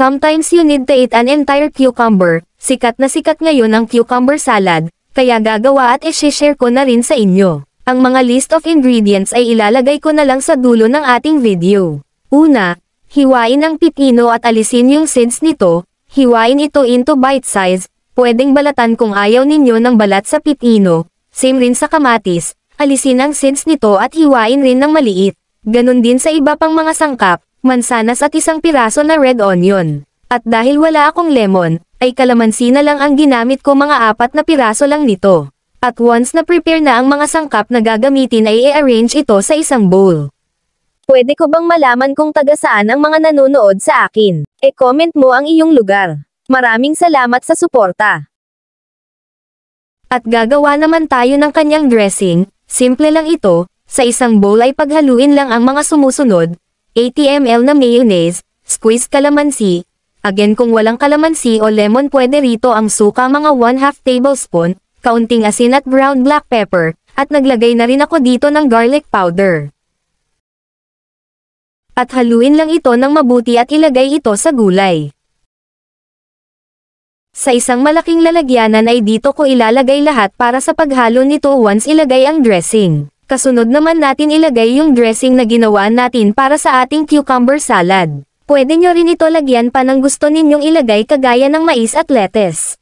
Sometimes you need to eat an entire cucumber, sikat na sikat ngayon ang cucumber salad, kaya gagawa at isi-share ko na rin sa inyo. Ang mga list of ingredients ay ilalagay ko na lang sa dulo ng ating video. Una, hiwain ang pipino at alisin yung seeds nito, hiwain ito into bite size, pwedeng balatan kung ayaw ninyo ng balat sa pipino, same rin sa kamatis, alisin ang seeds nito at hiwain rin ng maliit. Ganon din sa iba pang mga sangkap, mansanas at isang piraso na red onion. At dahil wala akong lemon, ay kalamansi na lang ang ginamit ko mga apat na piraso lang nito. At once na prepare na ang mga sangkap na gagamitin ay i-arrange ito sa isang bowl. Pwede ko bang malaman kung taga saan ang mga nanonood sa akin? E-comment mo ang iyong lugar. Maraming salamat sa suporta. At gagawa naman tayo ng kanyang dressing, simple lang ito, sa isang bowl ay paghaluin lang ang mga sumusunod, 80 ml na mayonnaise, squeeze calamansi, again kung walang calamansi o lemon pwede rito ang suka mga 1 2 tablespoon, kaunting asin at ground black pepper, at naglagay na rin ako dito ng garlic powder. At haluin lang ito ng mabuti at ilagay ito sa gulay. Sa isang malaking lalagyanan ay dito ko ilalagay lahat para sa paghalo nito once ilagay ang dressing. Kasunod naman natin ilagay yung dressing na ginawa natin para sa ating cucumber salad. Pwede nyo rin ito lagyan pa ng gusto ninyong ilagay kagaya ng mais at lettuce.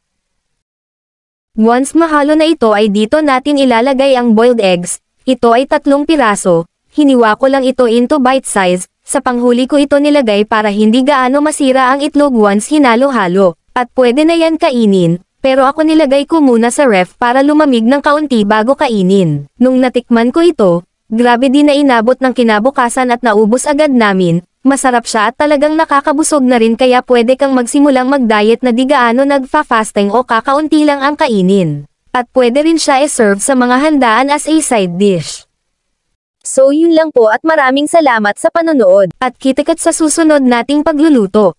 Once mahalo na ito ay dito natin ilalagay ang boiled eggs, ito ay tatlong piraso, hiniwa ko lang ito into bite size, sa panghuli ko ito nilagay para hindi gaano masira ang itlog once hinalo-halo, at pwede na yan kainin, pero ako nilagay ko muna sa ref para lumamig ng kaunti bago kainin. Nung natikman ko ito, grabe din na inabot ng kinabukasan at naubos agad namin, masarap siya at talagang nakakabusog na rin kaya pwede kang magsimulang mag-diet na di gaano nagfa-fasting o kakaunti lang ang kainin. At pwede rin siya i-serve sa mga handaan as a side dish. So yun lang po at maraming salamat sa panonood, at kitikat sa susunod nating pagluluto.